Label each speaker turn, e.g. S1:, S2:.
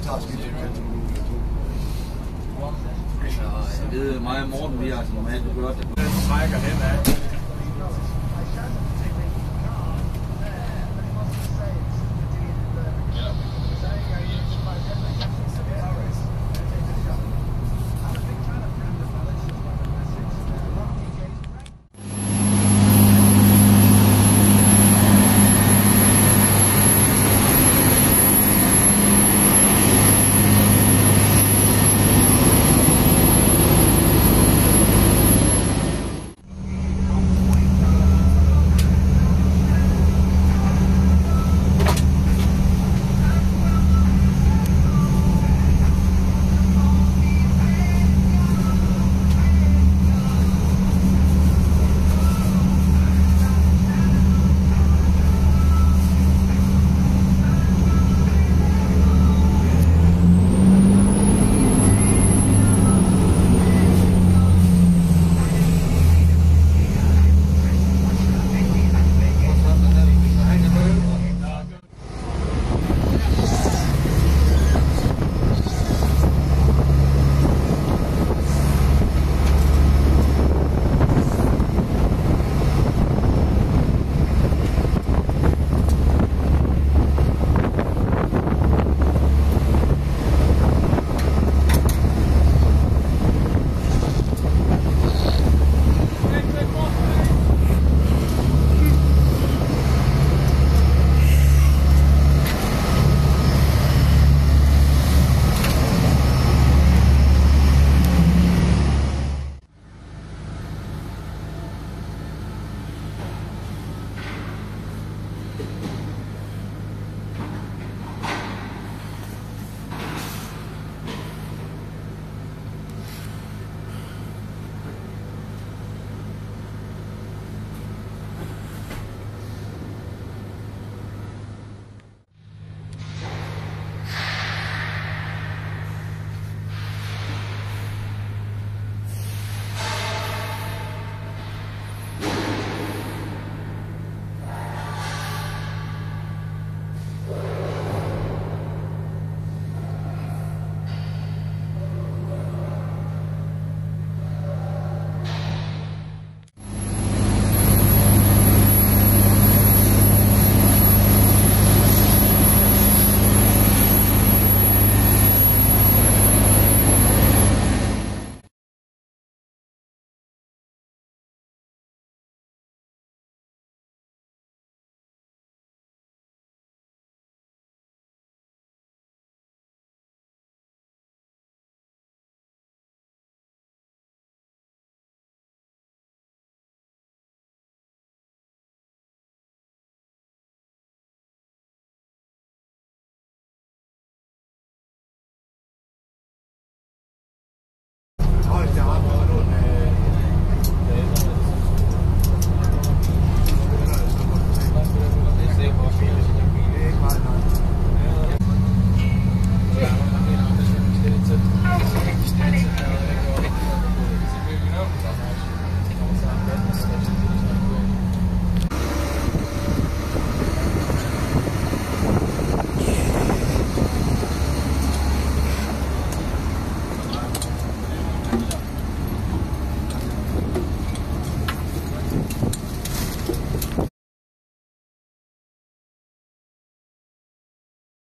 S1: jeg tager skidt.
S2: Altså, jeg ved, mig og Morten, vi har altså normalt gjort det.
S3: Den trækker hen af.